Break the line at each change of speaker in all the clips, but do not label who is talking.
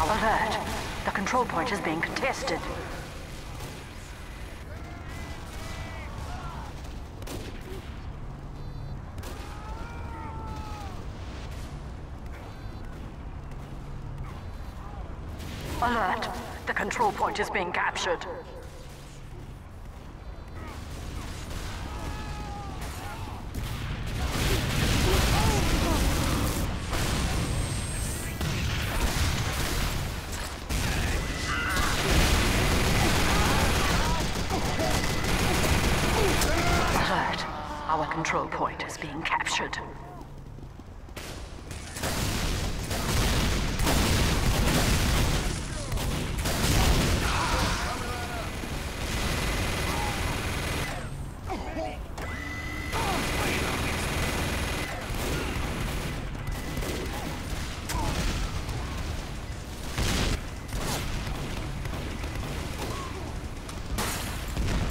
Alert! Alert! The control point is being contested. Alert! The control point is being captured. Alert! Our control point is being captured.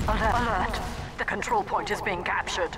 Alert! Alert! The control point is being captured.